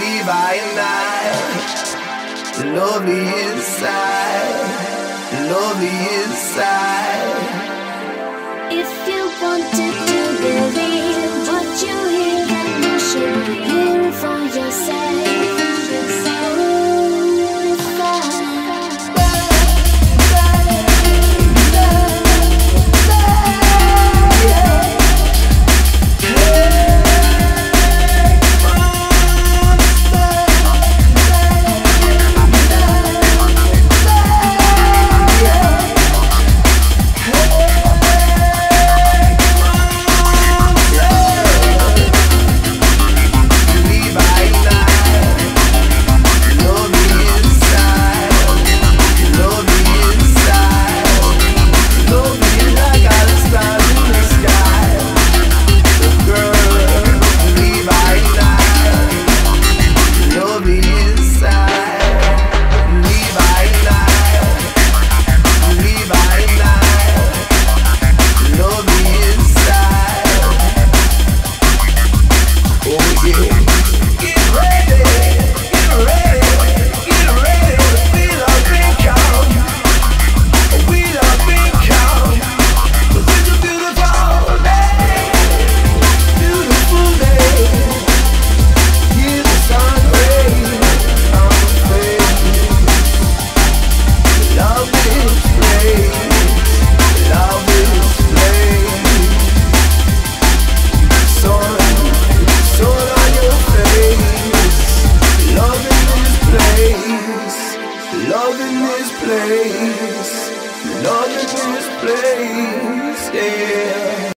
Levi and I. Lovely inside, lovely inside. this place, not in this place, yeah.